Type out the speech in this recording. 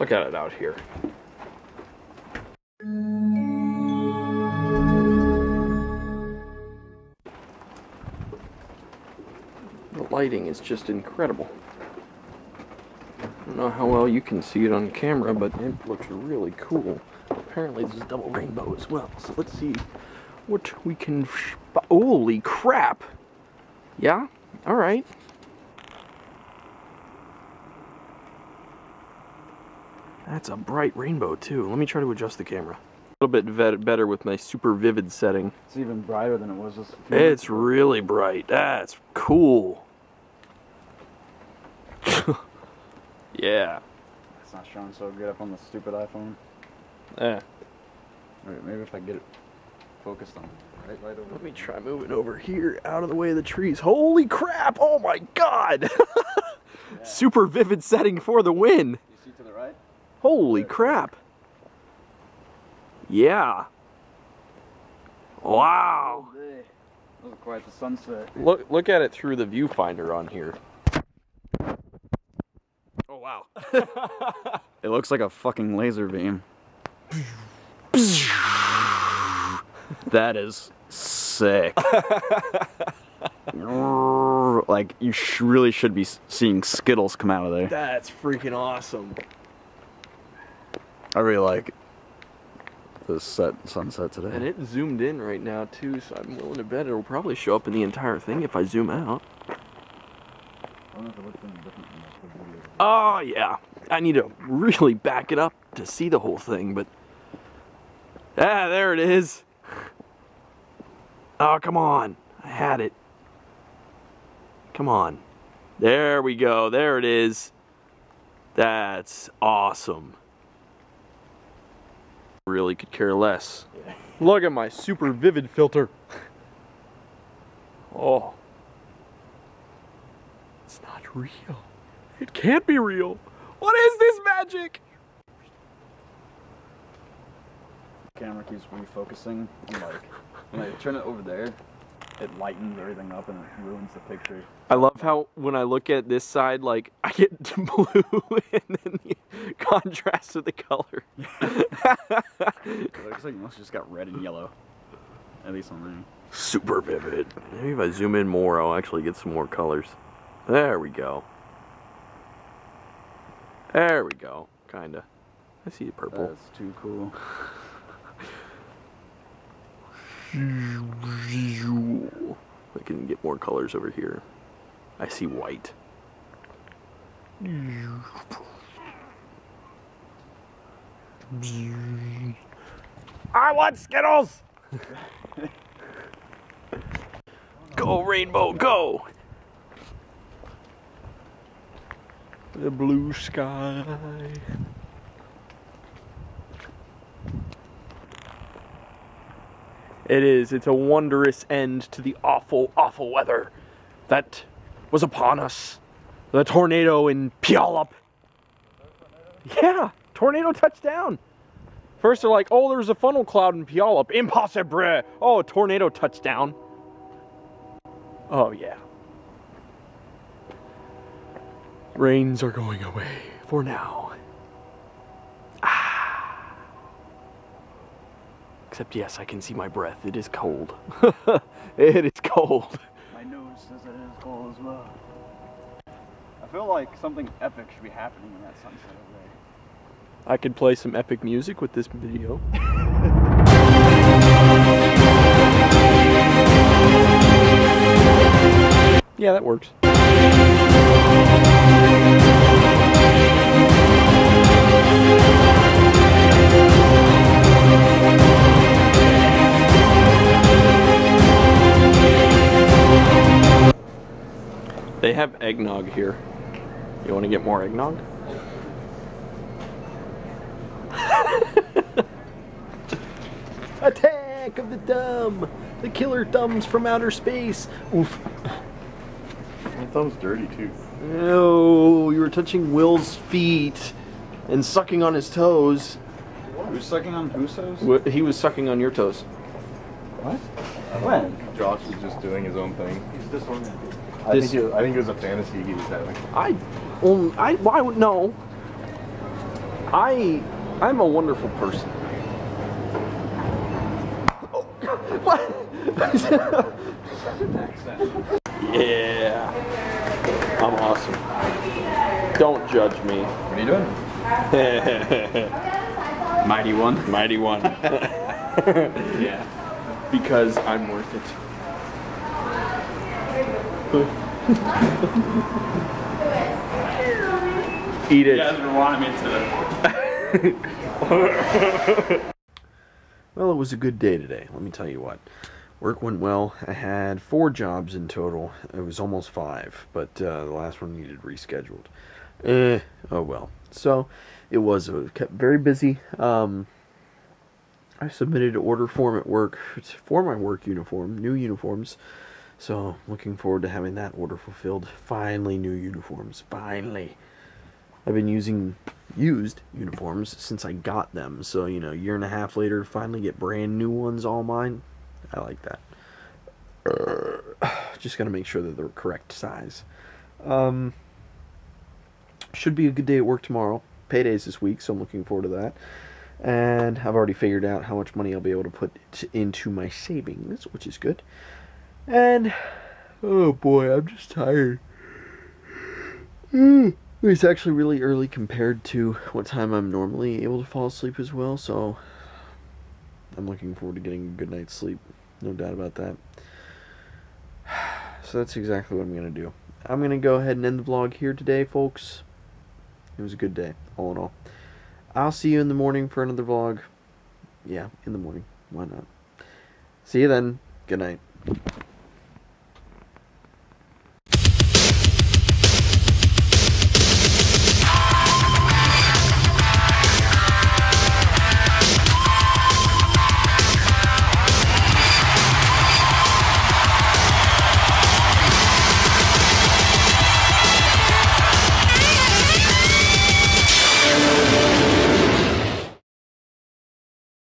Look at it out here. The lighting is just incredible. I don't know how well you can see it on camera, but it looks really cool. Apparently there's a double rainbow as well. So let's see what we can... Holy crap! Yeah? Alright. That's a bright rainbow too. Let me try to adjust the camera. A little bit better with my super vivid setting. It's even brighter than it was just. a few It's ago. really bright. That's cool. yeah. It's not showing so good up on the stupid iPhone. Yeah. Wait, maybe if I get it focused on right light over. Let me try moving over here out of the way of the trees. Holy crap! Oh my god! Super vivid setting for the win. You see to the right? Holy crap. Yeah. Wow. That was quite the sunset. Look look at it through the viewfinder on here. Oh wow. It looks like a fucking laser beam. that is sick. like you sh- really should be seeing Skittles come out of there. That's freaking awesome. I really like the set sunset today. And it zoomed in right now too, so I'm willing to bet it'll probably show up in the entire thing if I zoom out. Oh yeah. I need to really back it up to see the whole thing, but Ah, there it is. Oh, come on. I had it. Come on. There we go. There it is. That's awesome. Really could care less. Look at my super vivid filter. Oh. It's not real. It can't be real. What is this magic? camera keeps refocusing. And like when I turn it over there, it lightens everything up and it ruins the picture. I love how when I look at this side, like I get blue and then the contrast of the color. It looks like most just got red and yellow. At least on there. Super vivid. Maybe if I zoom in more, I'll actually get some more colors. There we go. There we go. Kinda. I see the purple. That's too cool. I can get more colors over here. I see white. I want Skittles! go, Rainbow, go! The blue sky. It is. It's a wondrous end to the awful, awful weather that was upon us. The tornado in Puyallup. Yeah, tornado touchdown. First they're like, oh, there's a funnel cloud in Puyallup. Impossible. Oh, tornado touchdown. Oh, yeah. Rains are going away for now. Ah. Except, yes, I can see my breath. It is cold. it is cold. My nose says it is cold as well. I feel like something epic should be happening in that sunset over there. I could play some epic music with this video. yeah, that works. They have eggnog here. You want to get more eggnog? Attack of the Dumb! The killer thumbs from outer space! Oof. My thumb's dirty too. Oh, you were touching Will's feet and sucking on his toes. Who's sucking on whose toes? Wh- He was sucking on your toes. What? When? Josh was just doing his own thing. He's disorganized. I This- think it, I think it was a fantasy he was having. I, um, I, why would no? I I'm a wonderful person. What? yeah. I'm awesome. Don't judge me. What are you doing? Mighty one. Mighty one. Yeah. because I'm worth it. Eat it. You guys were wanting me to. Well, it was a good day today, let me tell you what. Work went well. I had four jobs in total. It was almost five, but uh, the last one needed rescheduled. Eh, oh well. So, it was it was kept very busy. Um, I submitted an order form at work for my work uniform, new uniforms. So, looking forward to having that order fulfilled. Finally, new uniforms. Finally. I've been using used uniforms since I got them. So, you know, year and a half later, finally get brand new ones all mine. I like that. Just got to make sure that they're the correct size. Um, should be a good day at work tomorrow. Payday's this week, so I'm looking forward to that. And I've already figured out how much money I'll be able to put into my savings, which is good. And, oh boy, I'm just tired. Mm. It's actually really early compared to what time I'm normally able to fall asleep as well, so I'm looking forward to getting a good night's sleep. No doubt about that. So that's exactly what I'm going to do. I'm going to go ahead and end the vlog here today, folks. It was a good day, all in all. I'll see you in the morning for another vlog. Yeah, in the morning. Why not? See you then. Good night.